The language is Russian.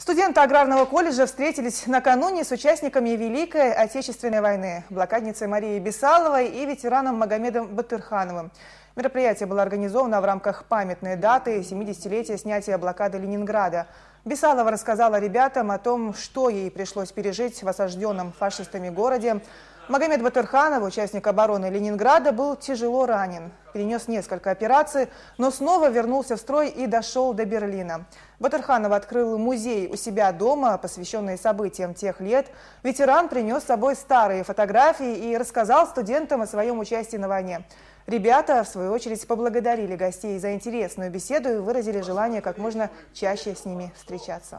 Студенты аграрного колледжа встретились накануне с участниками Великой Отечественной войны, блокадницей Марией Бесаловой и ветераном Магомедом Батырхановым. Мероприятие было организовано в рамках памятной даты 70-летия снятия блокады Ленинграда. Бесалова рассказала ребятам о том, что ей пришлось пережить в осажденном фашистами городе, Магомед Батырханов, участник обороны Ленинграда, был тяжело ранен. Перенес несколько операций, но снова вернулся в строй и дошел до Берлина. Батырханов открыл музей у себя дома, посвященный событиям тех лет. Ветеран принес с собой старые фотографии и рассказал студентам о своем участии на войне. Ребята, в свою очередь, поблагодарили гостей за интересную беседу и выразили желание как можно чаще с ними встречаться.